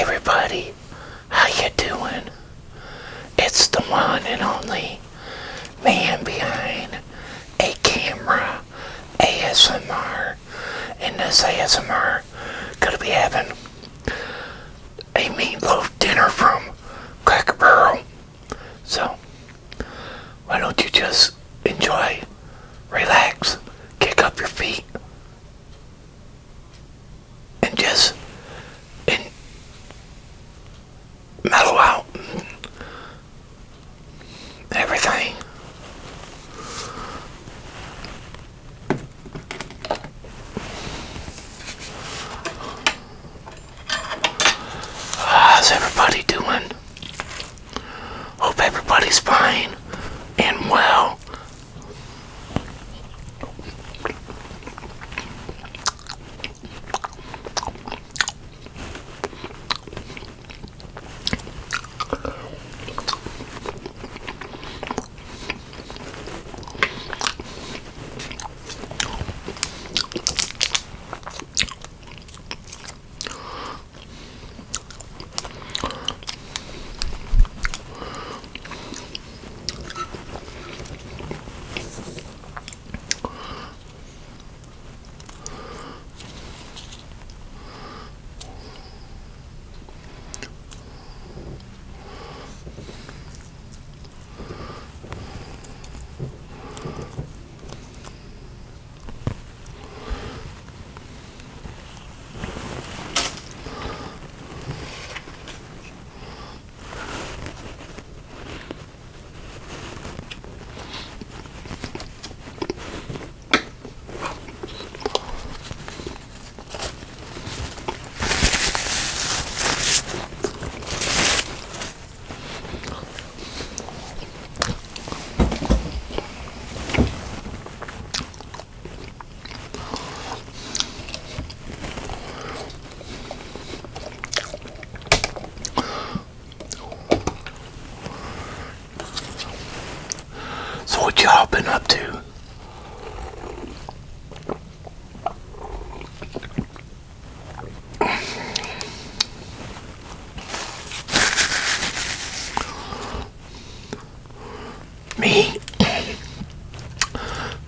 everybody, how you doing? It's the one and only man behind a camera ASMR. And this ASMR, gonna be having a meatloaf dinner from Cracker Barrel. So, why don't you just enjoy,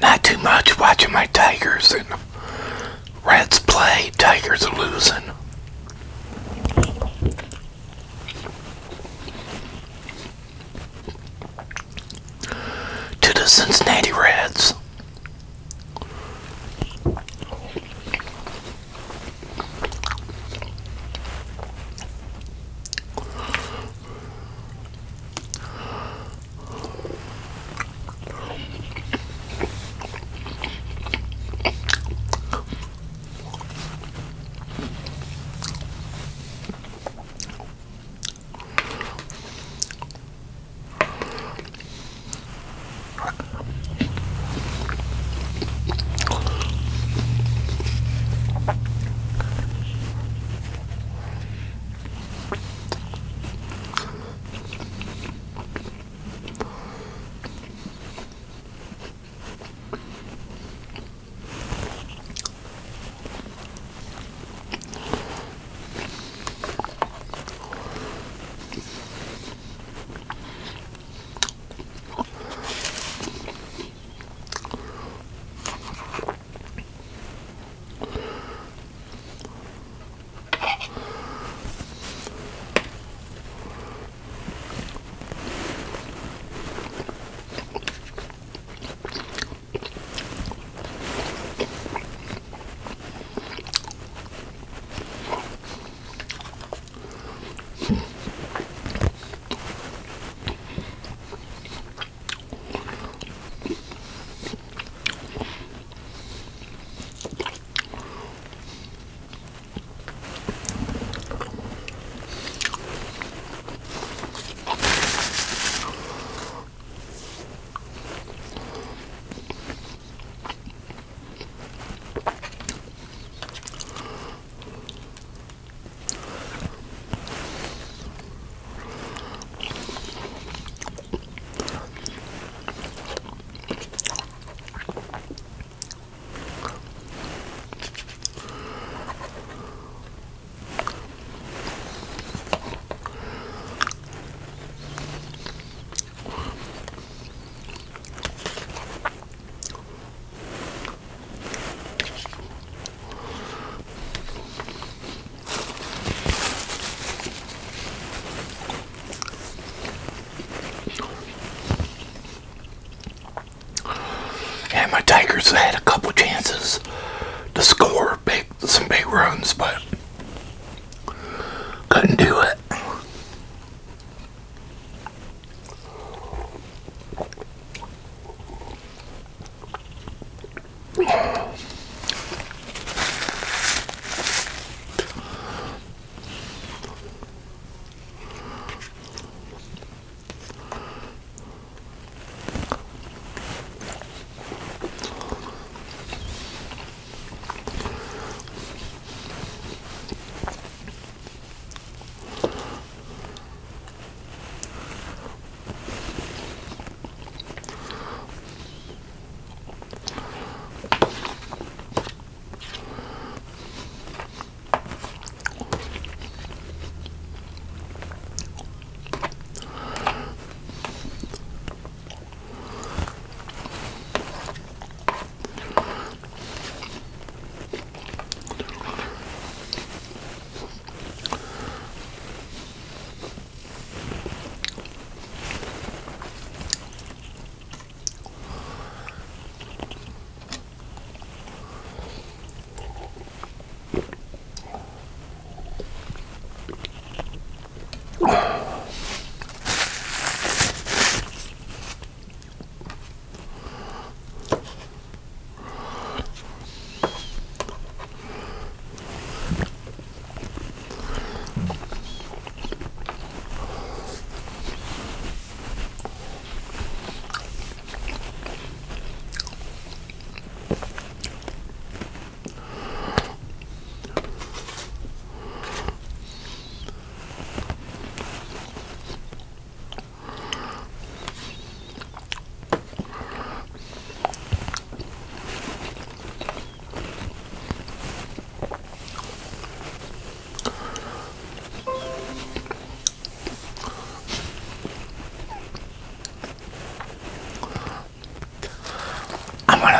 Not too much watching my Tigers and Reds play. Tigers are losing. Okay. Tigers had a couple chances to score big, some big runs, but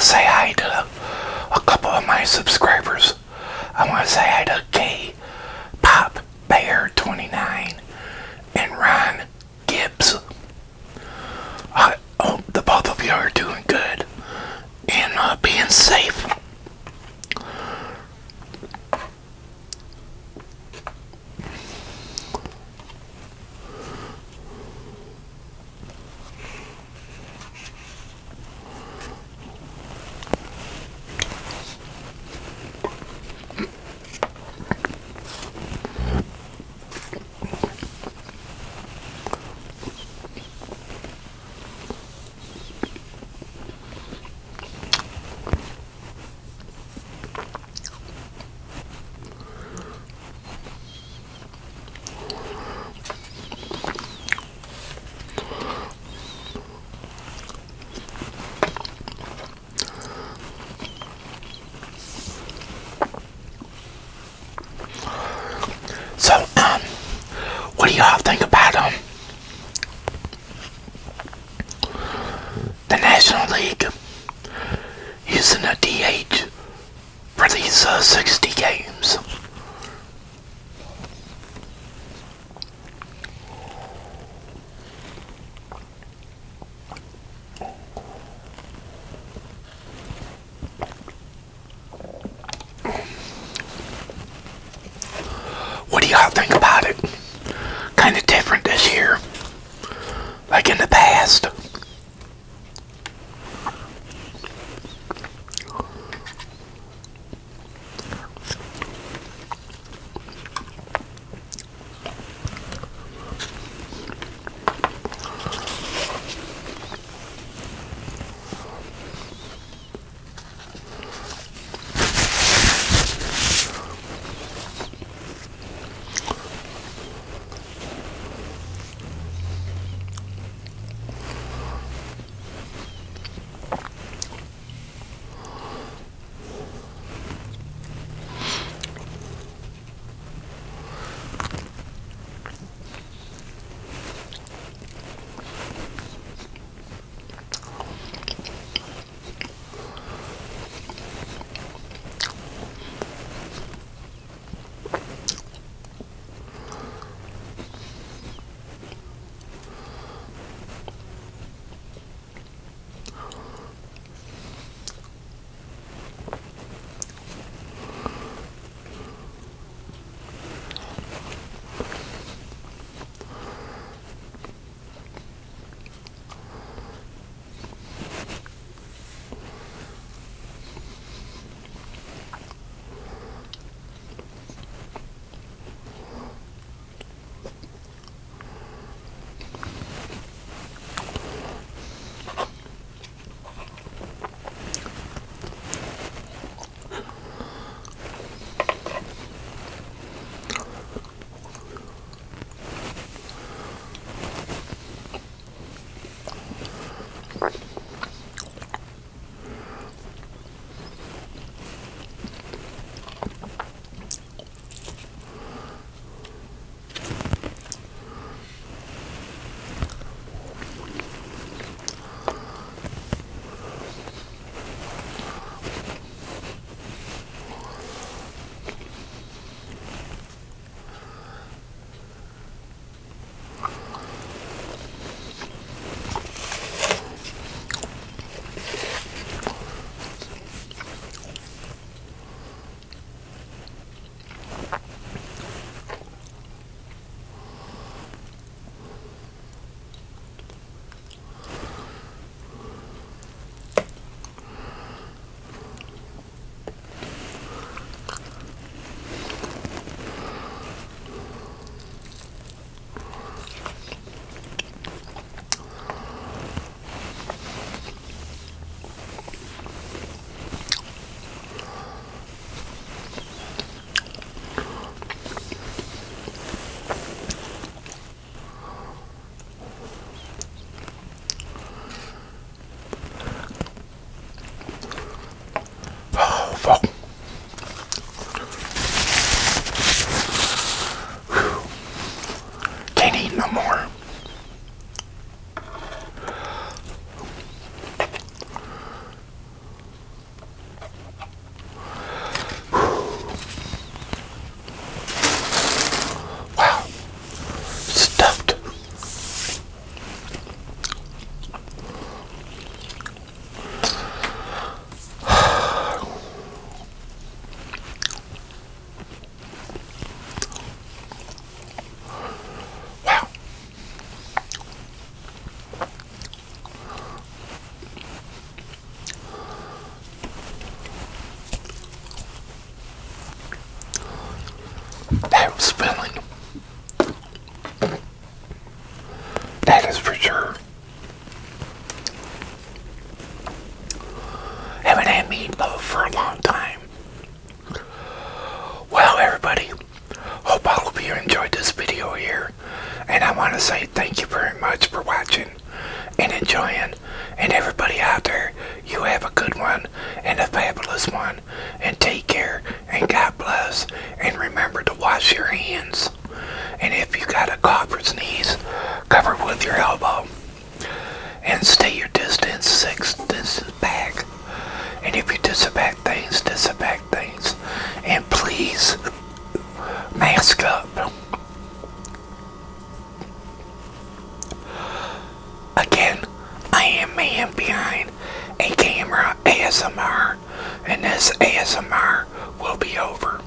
say hi to a couple of my subscribers. I want to say hi to K Pop Bear 29 and Ron Gibbs. I hope the both of you are doing good and uh, being safe. So, um, what do y'all think about um the National League using a DH for these uh, 60 games? What do y'all think about it? Kind of different this year, like in the past. Meatloaf for a long time. Well, everybody, hope all of you enjoyed this video here. And I want to say thank you very much for watching and enjoying. And everybody out there, you have a good one and a fabulous one. And take care and God bless. And remember to wash your hands. And if you got a cough or sneeze, cover with your elbow. And stay your distance six distance back. And if you disinfect things, disinfect things. And please, mask up. Again, I am man behind a camera ASMR, and this ASMR will be over.